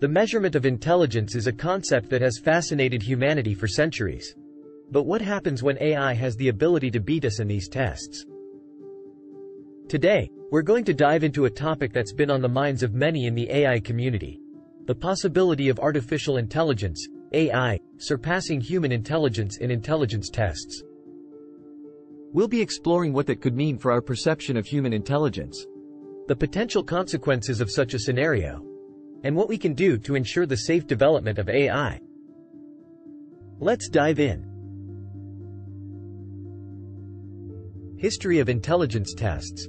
The measurement of intelligence is a concept that has fascinated humanity for centuries. But what happens when AI has the ability to beat us in these tests? Today, we're going to dive into a topic that's been on the minds of many in the AI community. The possibility of artificial intelligence, AI, surpassing human intelligence in intelligence tests. We'll be exploring what that could mean for our perception of human intelligence, the potential consequences of such a scenario, and what we can do to ensure the safe development of AI. Let's dive in. History of intelligence tests.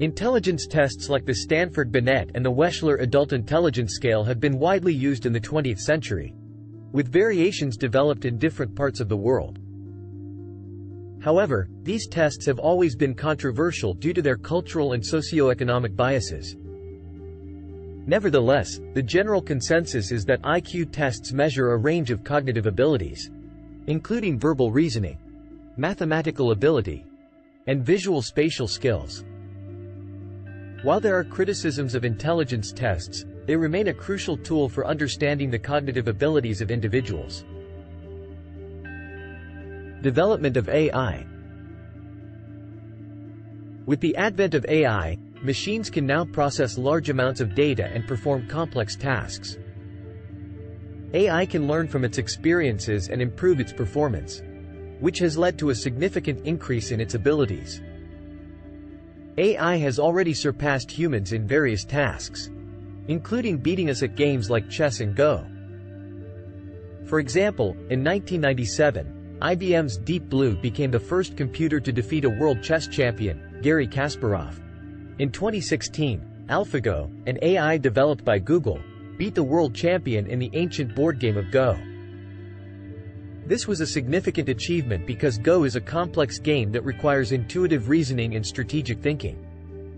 Intelligence tests like the Stanford Binet and the Wechsler Adult Intelligence Scale have been widely used in the 20th century, with variations developed in different parts of the world. However, these tests have always been controversial due to their cultural and socioeconomic biases. Nevertheless, the general consensus is that IQ tests measure a range of cognitive abilities, including verbal reasoning, mathematical ability, and visual spatial skills. While there are criticisms of intelligence tests, they remain a crucial tool for understanding the cognitive abilities of individuals. Development of AI With the advent of AI, Machines can now process large amounts of data and perform complex tasks. AI can learn from its experiences and improve its performance, which has led to a significant increase in its abilities. AI has already surpassed humans in various tasks, including beating us at games like chess and Go. For example, in 1997, IBM's Deep Blue became the first computer to defeat a world chess champion, Garry Kasparov. In 2016, AlphaGo, an AI developed by Google, beat the world champion in the ancient board game of Go. This was a significant achievement because Go is a complex game that requires intuitive reasoning and strategic thinking.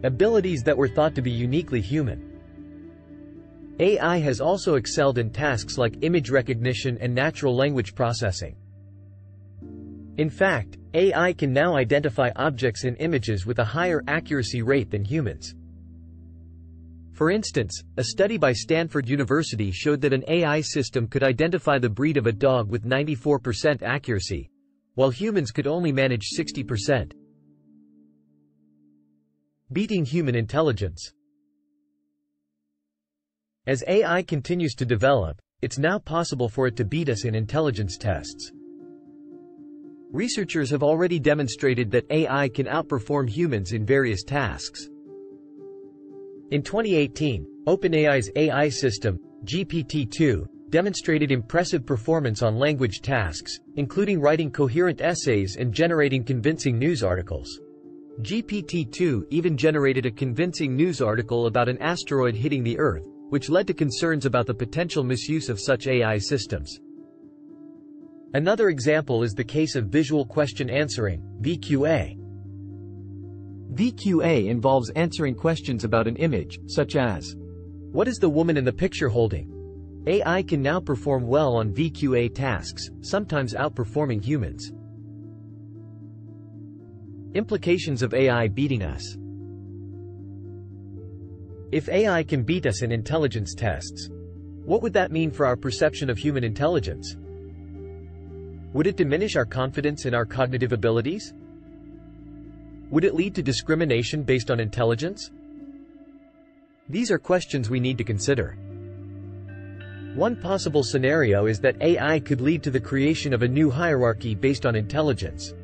Abilities that were thought to be uniquely human. AI has also excelled in tasks like image recognition and natural language processing. In fact, AI can now identify objects in images with a higher accuracy rate than humans. For instance, a study by Stanford University showed that an AI system could identify the breed of a dog with 94% accuracy, while humans could only manage 60%. Beating human intelligence. As AI continues to develop, it's now possible for it to beat us in intelligence tests. Researchers have already demonstrated that AI can outperform humans in various tasks. In 2018, OpenAI's AI system, GPT-2, demonstrated impressive performance on language tasks, including writing coherent essays and generating convincing news articles. GPT-2 even generated a convincing news article about an asteroid hitting the Earth, which led to concerns about the potential misuse of such AI systems. Another example is the case of visual question answering, VQA. VQA involves answering questions about an image, such as, What is the woman in the picture holding? AI can now perform well on VQA tasks, sometimes outperforming humans. Implications of AI beating us If AI can beat us in intelligence tests, what would that mean for our perception of human intelligence? Would it diminish our confidence in our cognitive abilities? Would it lead to discrimination based on intelligence? These are questions we need to consider. One possible scenario is that AI could lead to the creation of a new hierarchy based on intelligence.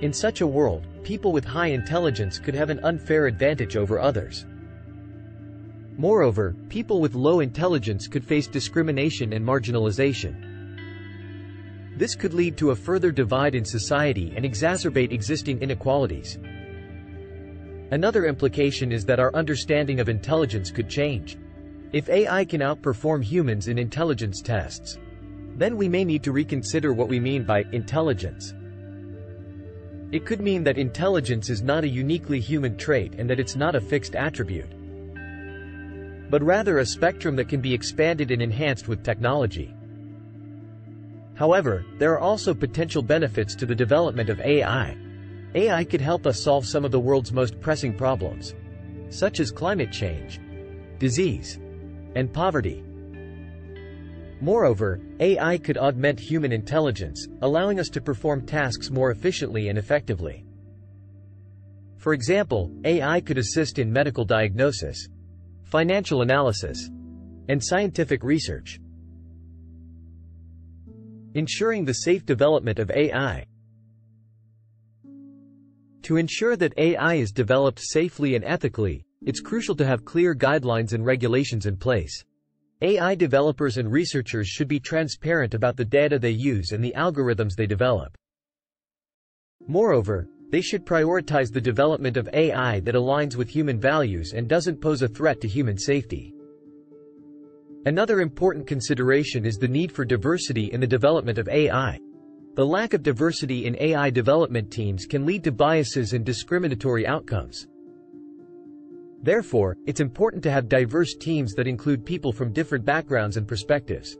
In such a world, people with high intelligence could have an unfair advantage over others. Moreover, people with low intelligence could face discrimination and marginalization. This could lead to a further divide in society and exacerbate existing inequalities. Another implication is that our understanding of intelligence could change. If AI can outperform humans in intelligence tests, then we may need to reconsider what we mean by intelligence. It could mean that intelligence is not a uniquely human trait and that it's not a fixed attribute, but rather a spectrum that can be expanded and enhanced with technology. However, there are also potential benefits to the development of AI. AI could help us solve some of the world's most pressing problems, such as climate change, disease, and poverty. Moreover, AI could augment human intelligence, allowing us to perform tasks more efficiently and effectively. For example, AI could assist in medical diagnosis, financial analysis, and scientific research. Ensuring the safe development of AI. To ensure that AI is developed safely and ethically, it's crucial to have clear guidelines and regulations in place. AI developers and researchers should be transparent about the data they use and the algorithms they develop. Moreover, they should prioritize the development of AI that aligns with human values and doesn't pose a threat to human safety. Another important consideration is the need for diversity in the development of AI. The lack of diversity in AI development teams can lead to biases and discriminatory outcomes. Therefore, it's important to have diverse teams that include people from different backgrounds and perspectives.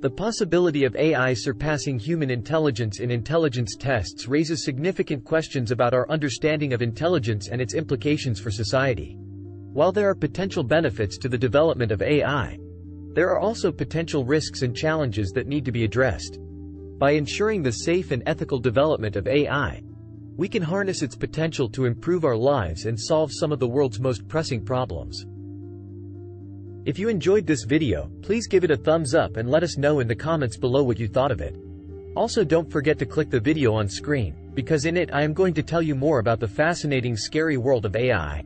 The possibility of AI surpassing human intelligence in intelligence tests raises significant questions about our understanding of intelligence and its implications for society. While there are potential benefits to the development of AI, there are also potential risks and challenges that need to be addressed. By ensuring the safe and ethical development of AI, we can harness its potential to improve our lives and solve some of the world's most pressing problems. If you enjoyed this video, please give it a thumbs up and let us know in the comments below what you thought of it. Also don't forget to click the video on screen, because in it I am going to tell you more about the fascinating scary world of AI.